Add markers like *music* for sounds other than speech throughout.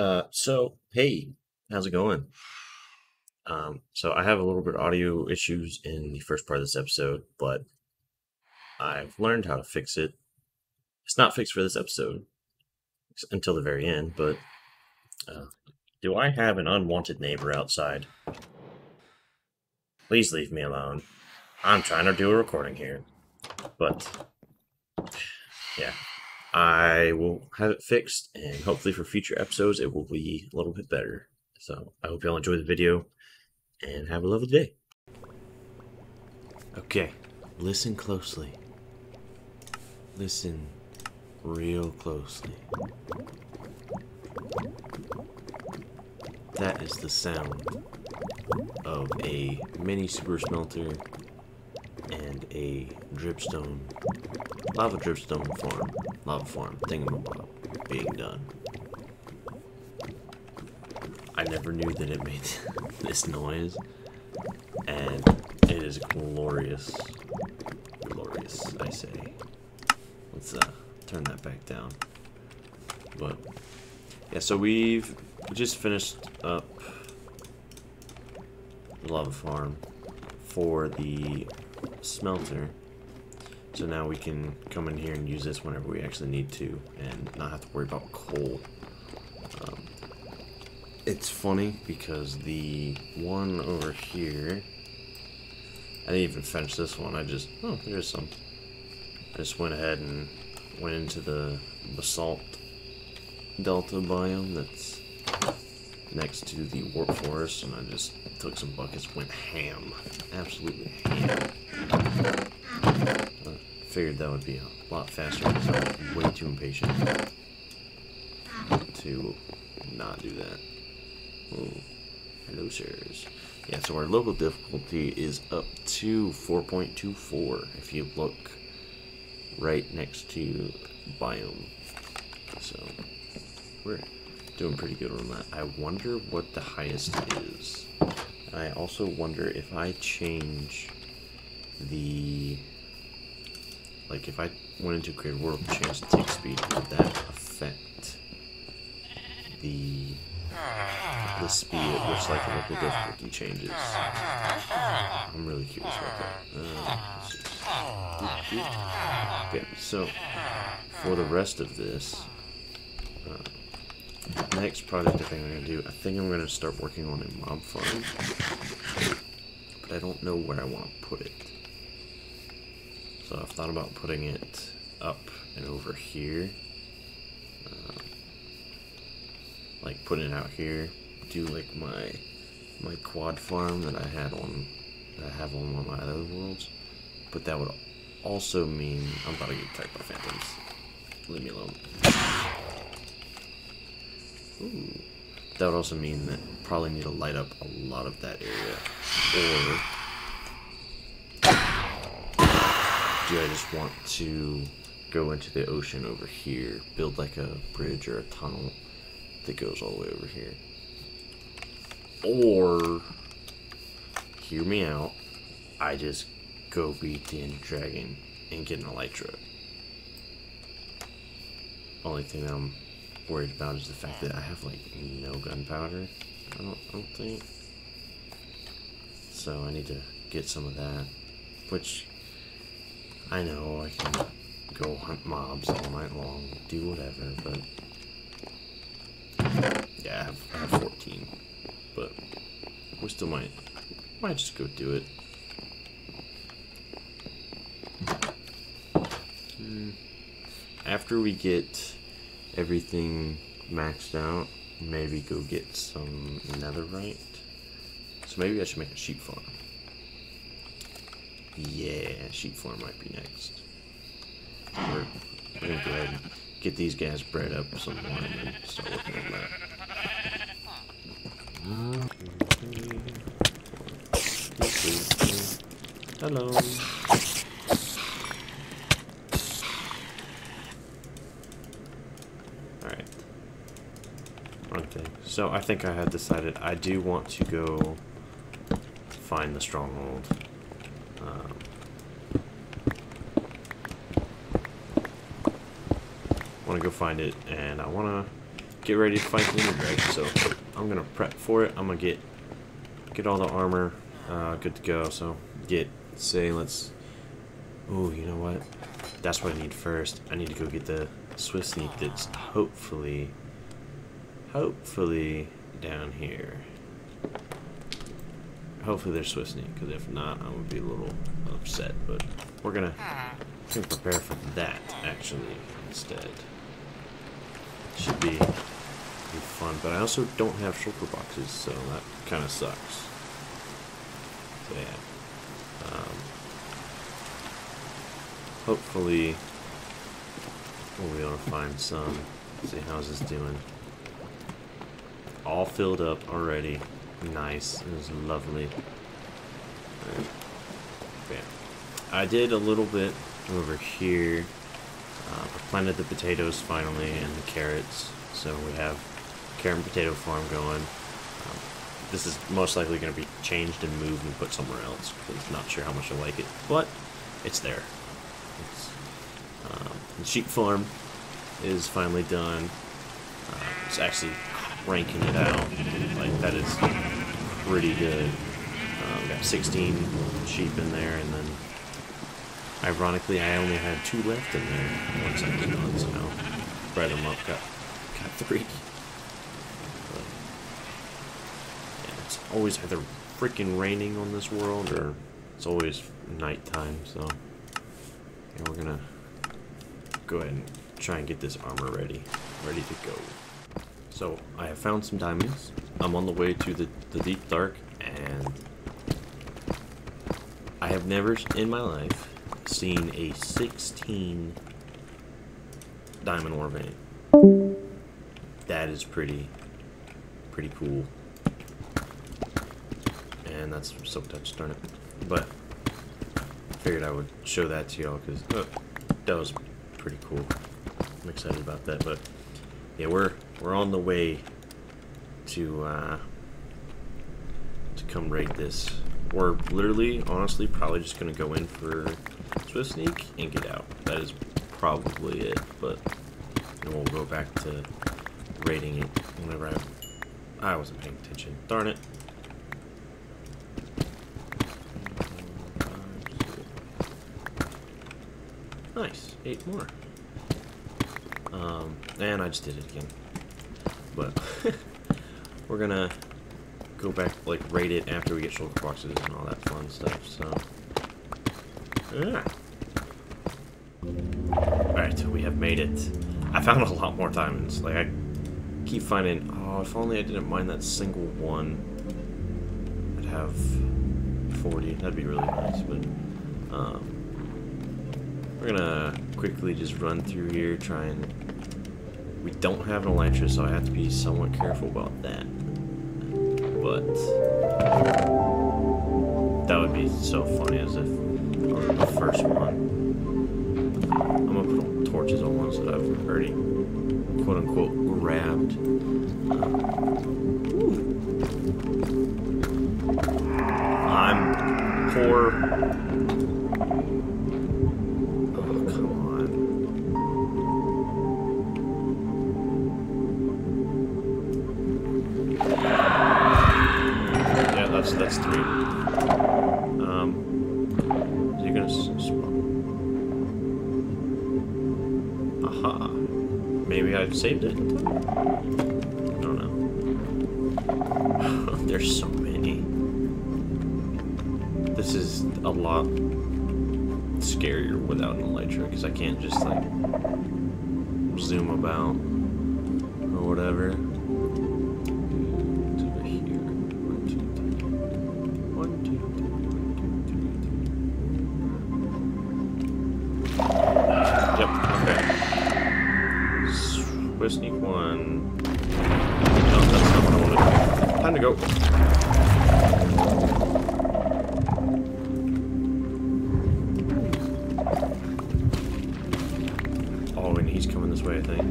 Uh, so hey, how's it going? Um, so I have a little bit of audio issues in the first part of this episode, but I've learned how to fix it. It's not fixed for this episode until the very end, but uh, do I have an unwanted neighbor outside? Please leave me alone. I'm trying to do a recording here. But yeah, I will have it fixed, and hopefully for future episodes, it will be a little bit better. So I hope y'all enjoy the video, and have a lovely day. Okay, listen closely. Listen real closely. That is the sound of a mini super smelter and a dripstone, lava dripstone farm, lava farm, thingamabob, being done. I never knew that it made *laughs* this noise, and it is glorious, glorious, I say. Let's uh, turn that back down. But, yeah, so we've just finished up the lava farm for the smelter. So now we can come in here and use this whenever we actually need to and not have to worry about coal. Um, it's funny because the one over here, I didn't even finish this one. I just, oh, there's some. I just went ahead and went into the basalt delta biome that's next to the warp forest and I just took some buckets, went ham. Absolutely ham. I figured that would be a lot faster because I'm way too impatient to not do that. Oh, hello, sirs. Yeah, so our local difficulty is up to 4.24 if you look right next to biome. So, we're doing pretty good on that. I wonder what the highest is. I also wonder if I change the like if I went into create world chance to take speed, would that affect the the speed at which like the local difficulty changes? I'm really curious about that. Uh, okay, so for the rest of this, uh, next project I think I'm gonna do, I think I'm gonna start working on a mob farm, but I don't know where I want to put it. So I've thought about putting it up and over here. Uh, like putting it out here. Do like my my quad farm that I had on that I have on one of my other worlds. But that would also mean I'm about to get attacked by phantoms. Leave me alone. Ooh. That would also mean that probably need to light up a lot of that area. Or do I just want to go into the ocean over here, build like a bridge or a tunnel that goes all the way over here? Or, hear me out, I just go beat the Ender Dragon and get an Elytra. Only thing that I'm worried about is the fact that I have like no gunpowder. I don't, I don't think. So I need to get some of that, which I know I can go hunt mobs all night long, do whatever, but yeah, I have, I have 14, but we still might might just go do it. Hmm. After we get everything maxed out, maybe go get some netherite. So maybe I should make a sheep farm. Yeah, sheep farm might be next. We're, we're gonna go ahead and get these guys bred up some more and then start working on that. Hello. Alright. Okay, so I think I had decided I do want to go find the stronghold. Um, want to go find it, and I want to get ready to fight the Ender Dragon. So I'm gonna prep for it. I'm gonna get get all the armor uh, good to go. So get say let's. Oh, you know what? That's what I need first. I need to go get the Swift Sneak. That's hopefully, hopefully down here. Hopefully there's Swift Sneak, because if not, I'm gonna be a little upset. But we're gonna, gonna prepare for that actually instead. Should be, be fun, but I also don't have shulker boxes, so that kind of sucks. So yeah. Um, hopefully we'll be able to find some. see how's this doing. All filled up already. Nice. It was lovely. Right. Yeah. I did a little bit over here. Uh, I planted the potatoes finally and the carrots. So we have carrot and potato farm going. Um, this is most likely going to be changed and moved and put somewhere else because not sure how much I like it. But it's there. It's, um, the sheep farm is finally done. Uh, it's actually ranking it out. Like, that is pretty good. Um, got 16 sheep in there, and then ironically, I only had two left in there once I was done, so now bred them up, got, got three. But, yeah, it's always either freaking raining on this world, or it's always nighttime, so yeah, we're gonna go ahead and try and get this armor ready, ready to go. So, I have found some diamonds. I'm on the way to the, the deep dark, and I have never in my life seen a 16 diamond ore vein. That is pretty, pretty cool. And that's so touch, darn it. But, I figured I would show that to y'all, because uh, that was pretty cool. I'm excited about that, but yeah, we're we're on the way to uh, to come raid this. We're literally, honestly, probably just gonna go in for Swift Sneak and get out. That is probably it, but we'll go back to raiding it whenever I I wasn't paying attention. Darn it. Nice, eight more. Um, and I just did it again. But *laughs* we're gonna go back, like, rate it after we get shulker boxes and all that fun stuff, so. Yeah. Alright, we have made it. I found a lot more diamonds. Like, I keep finding, oh, if only I didn't mine that single one. I'd have 40. That'd be really nice, but, um, we're gonna quickly just run through here, try and... We don't have an elytra, so I have to be somewhat careful about that. But... That would be so funny as if the first one. I'm gonna put torches on ones that I've already quote-unquote grabbed. I'm that's three. Um, he gonna spawn? Aha. Maybe I've saved it? I don't know. *laughs* There's so many. This is a lot scarier without an elytra because I can't just like zoom about or whatever. Go. Oh, and he's coming this way, I think.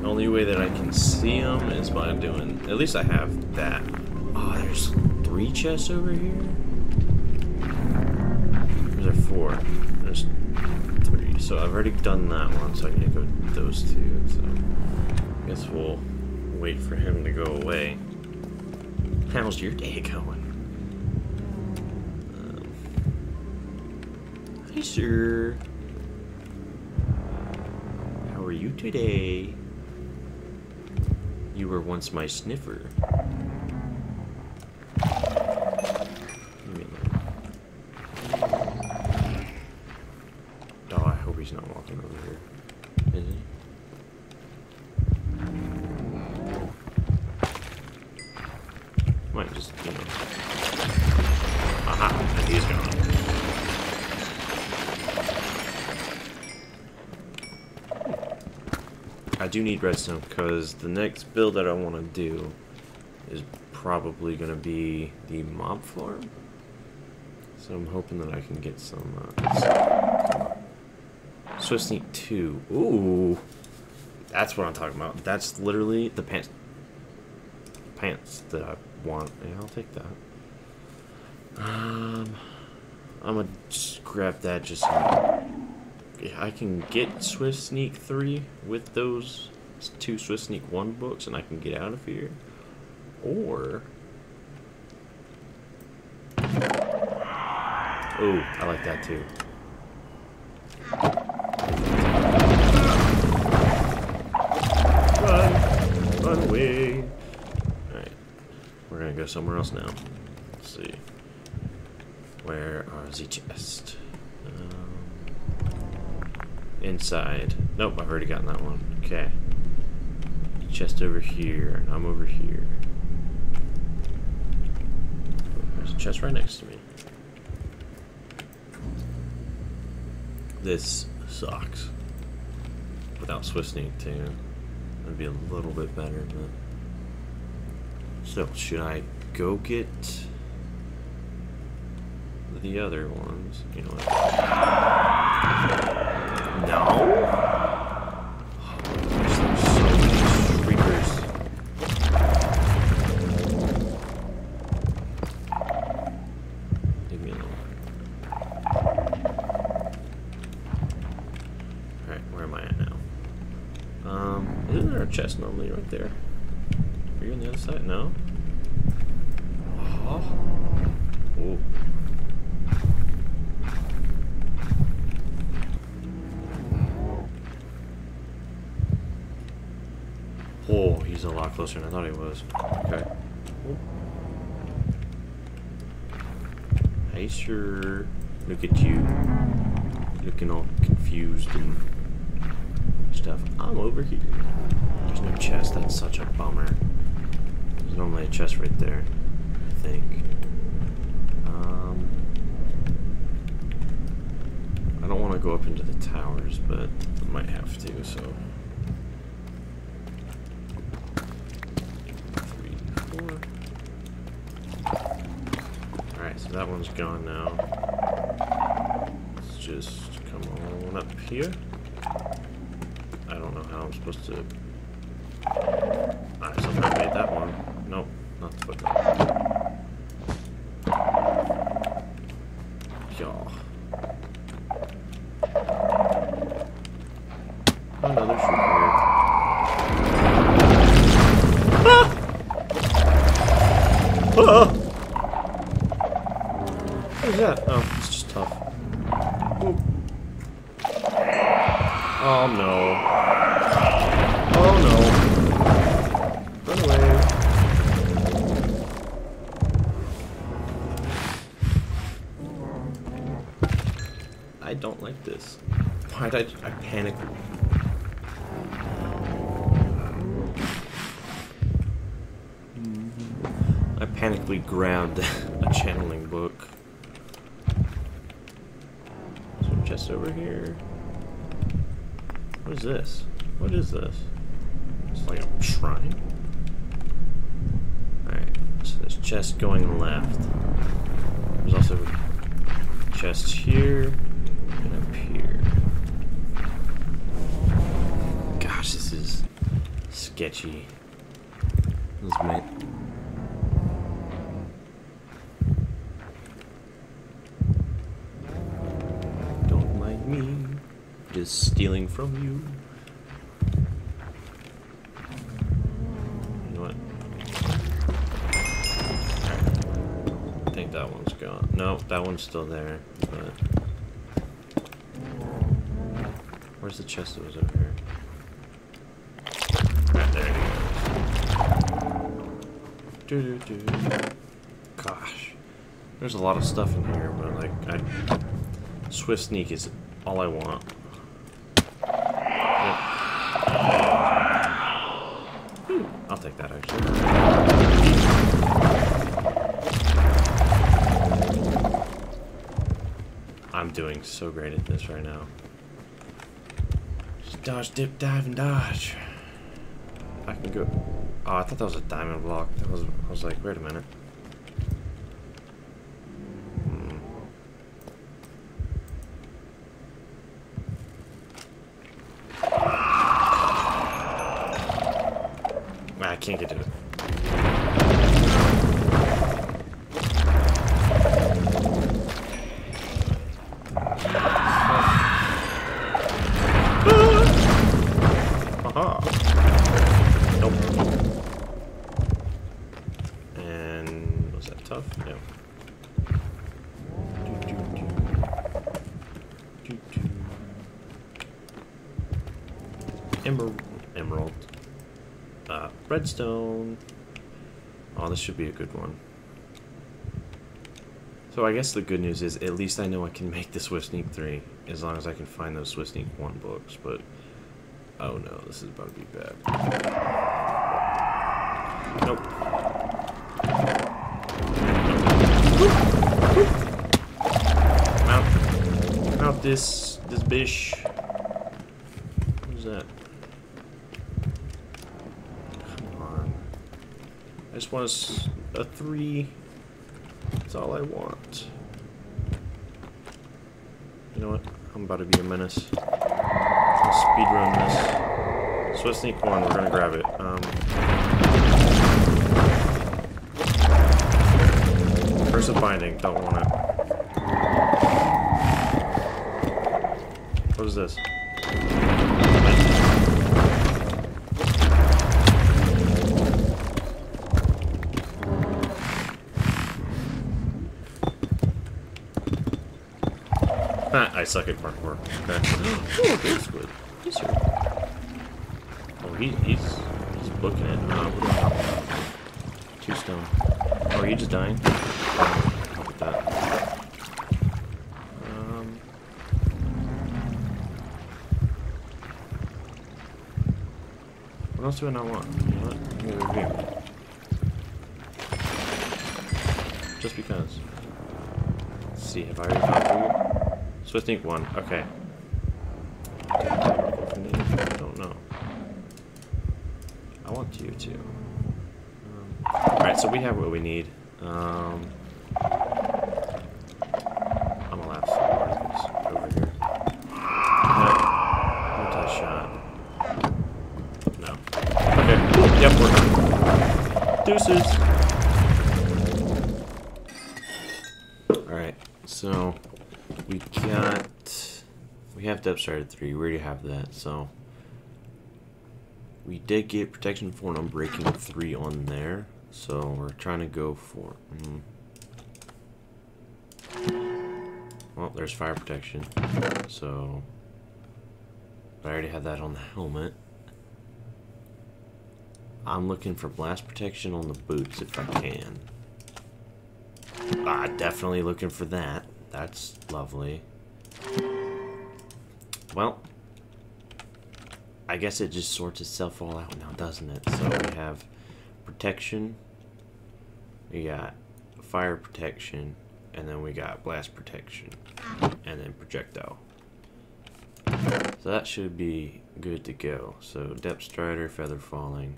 The only way that I can see him is by doing... At least I have that. Oh, there's three chests over here? There's there four? There's three. so I've already done that one, so I need to go those two. So we'll wait for him to go away. How's your day going? Um, hi, sir. How are you today? You were once my sniffer. Do need redstone because the next build that I want to do is probably going to be the mob farm. So I'm hoping that I can get some uh, Swift Sneak 2. Ooh. That's what I'm talking about. That's literally the pants pants that I want. Yeah, I'll take that. Um I'm gonna just grab that just I can get Swift Sneak 3 with those two Swift Sneak 1 books and I can get out of here. Or Oh, I like that too. Run! Run away! Alright. We're gonna go somewhere else now. Let's see. Where are the chest? Um, inside. Nope, I've already gotten that one. Okay. Chest over here, and I'm over here. There's a chest right next to me. This sucks. Without Swift Sneak too. That'd be a little bit better, but so should I go get the other ones? You know what? No. There's like so many shriekers. Leave me alone. Alright, where am I at now? Um, isn't there a chest normally right there? Are you on the other side? No? Oh. Ooh. Oh, he's a lot closer than I thought he was. Okay. Hey, sure. Look at you. Looking all confused and stuff. I'm over here. There's no chest. That's such a bummer. There's normally a chest right there. I think. Um, I don't want to go up into the towers, but I might have to, so. That one's gone now. Let's just come on up here. I don't know how I'm supposed to. I somehow made that one. Nope, not the footnote. Just over here. What is this? What is this? It's like a shrine. Alright, so there's chest going left. There's also chests here and up here. Gosh, this is sketchy. Let's make Don't mind me. just stealing from you. You know what? I think that one's gone. No, that one's still there, but... Where's the chest that was over here? Right there Do do do. Gosh. There's a lot of stuff in here, but like, I... Swift sneak is all I want. Doing so great at this right now. Just dodge, dip, dive, and dodge. I can go... Oh, I thought that was a diamond block. That was... I was like, wait a minute. Hmm. I can't get to it. Redstone. Oh, this should be a good one. So I guess the good news is at least I know I can make the Swift Sneak 3 as long as I can find those Swift Sneak 1 books, but oh no, this is about to be bad. Nope. Mount, mount this, this bish. Who's that? I just want a, a three. That's all I want. You know what? I'm about to be a menace. Speed run this. Swift sneak one. We're gonna grab it. Um, Curse of binding. Don't want it. What is this? *laughs* I suck at parkour. Okay. oh, there's squid. Yes, sir. Oh, he, he's he's booking it. Uh, Two stone. Oh, are you just dying? How about that? Um. What else do I not want? You know what? Here. Just because. Let's see, have I already found food? Swift Sneak 1, okay. I don't know. I want you to. Um, Alright, so we have what we need. Um, I'm gonna laugh over here. Multi-shot. No. Okay. Yep, we're done. Deuces! Depth strider 3. We already have that, so... We did get protection 4 and unbreaking 3 on there. So we're trying to go for... Mm. Well, there's fire protection. So... I already have that on the helmet. I'm looking for blast protection on the boots if I can. Ah, definitely looking for that. That's lovely. Well, I guess it just sorts itself all out now, doesn't it? So we have protection, we got fire protection, and then we got blast protection, and then projectile. So that should be good to go. So depth strider, feather falling,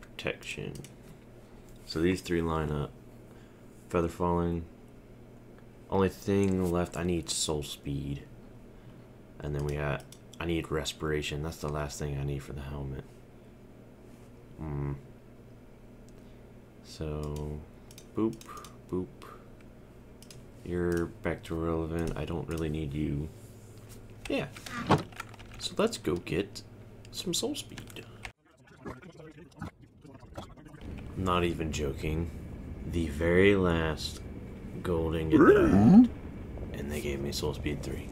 protection. So these three line up. Feather falling. Only thing left, I need soul speed. And then we got, I need respiration. That's the last thing I need for the helmet. Hmm. So, boop, boop. You're back to relevant. I don't really need you. Yeah. So let's go get some soul speed. Not even joking. The very last gold ingot that I had, and they gave me soul speed 3.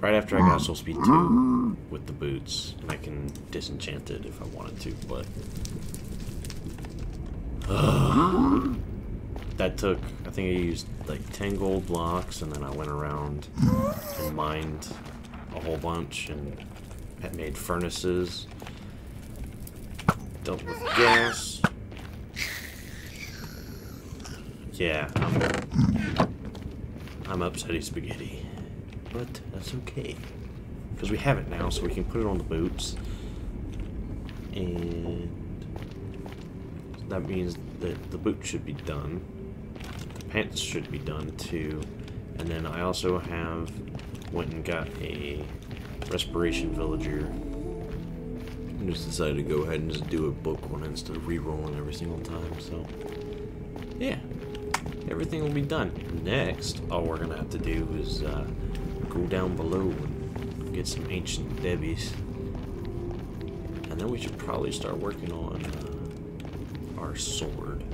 Right after I got soul speed 2 mm-hmm. with the boots, and I can disenchant it if I wanted to, but... *sighs* that took, I think I used like 10 gold blocks, and then I went around and mined a whole bunch, and had made furnaces, dealt with gas. Yeah, I'm, I'm upsetty spaghetti, but that's okay. Because we have it now, so we can put it on the boots. And that means that the boot should be done. The pants should be done too. And then I also have went and got a respiration villager. I just decided to go ahead and just do a book one instead of re-rolling every single time, so yeah. Everything will be done. Next, all we're gonna have to do is uh, go down below and get some ancient debris. And then we should probably start working on uh, our sword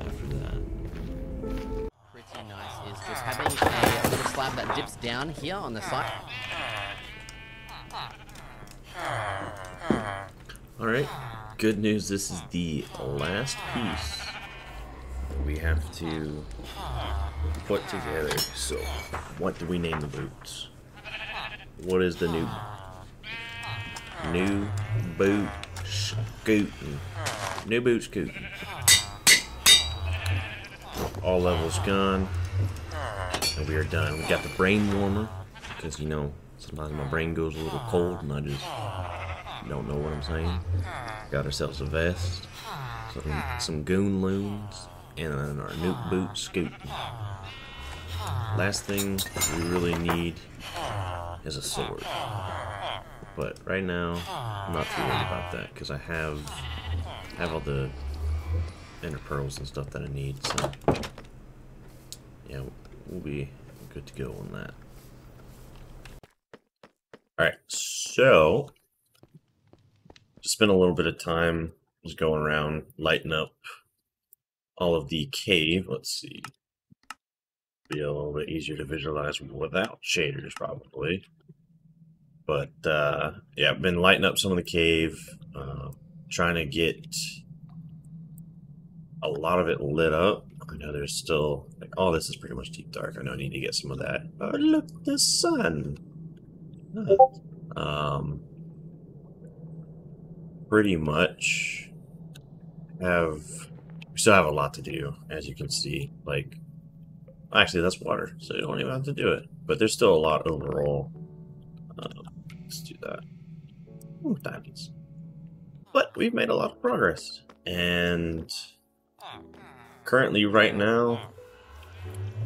after that. Pretty nice is just having a little slab that dips down here on the side. Alright, good news, this is the last piece we have to put together. So, what do we name the boots? What is the new new boot scooting? New boot scooting. All levels gone. And we are done. We got the brain warmer because you know sometimes my brain goes a little cold and I just don't know what I'm saying. Got ourselves a vest, some, some goon loons, and then our nuke boot scoot. Last thing we really need is a sword. But right now, I'm not too worried about that because I have have all the ender pearls and stuff that I need. So yeah, we'll be good to go on that. All right, so just spent a little bit of time just going around lighting up all of the cave. Let's see. Be a little bit easier to visualize without shaders, probably. But uh, yeah, I've been lighting up some of the cave, uh, trying to get a lot of it lit up. I know there's still like all this is pretty much deep dark. I know I need to get some of that. Oh look, the sun. Um, pretty much have we still have a lot to do, as you can see. Like, actually, that's water, so you don't even have to do it. But there's still a lot overall. Uh, let's do that. Ooh, diamonds. But we've made a lot of progress. And currently, right now,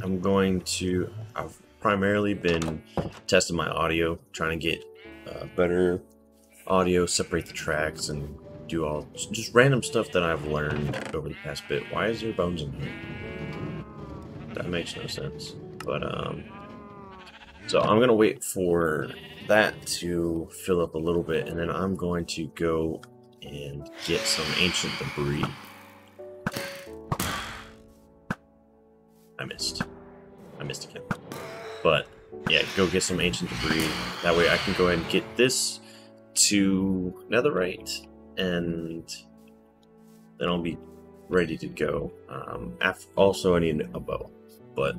I'm going to. I've primarily been testing my audio, trying to get uh, better audio, separate the tracks, and do all just random stuff that I've learned over the past bit. Why is there bones in here? That makes no sense. But um, so I'm gonna wait for that to fill up a little bit, and then I'm going to go and get some ancient debris. I missed. I missed again. But yeah, go get some ancient debris. That way I can go ahead and get this to netherite and then I'll be ready to go. Um, also, I need a bow, but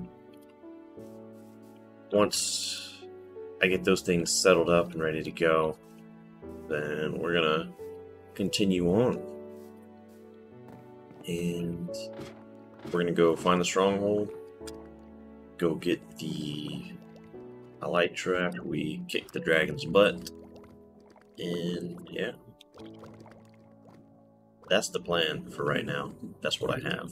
once I get those things settled up and ready to go, then we're gonna continue on. And we're gonna go find the stronghold, go get the elytra after we kick the dragon's butt, and yeah that's the plan for right now. That's what I have.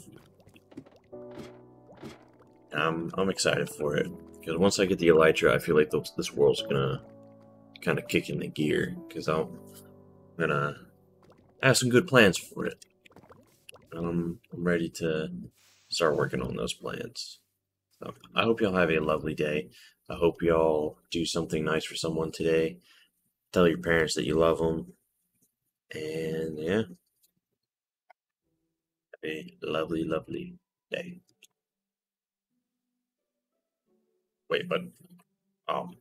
I'm I'm excited for it because once I get the elytra, I feel like this world's gonna kind of kick in the gear because I'm gonna have some good plans for it. Um, I'm ready to start working on those plans. So I hope y'all have a lovely day. I hope y'all do something nice for someone today. Tell your parents that you love them. And yeah, a lovely, lovely day. Wait, but um,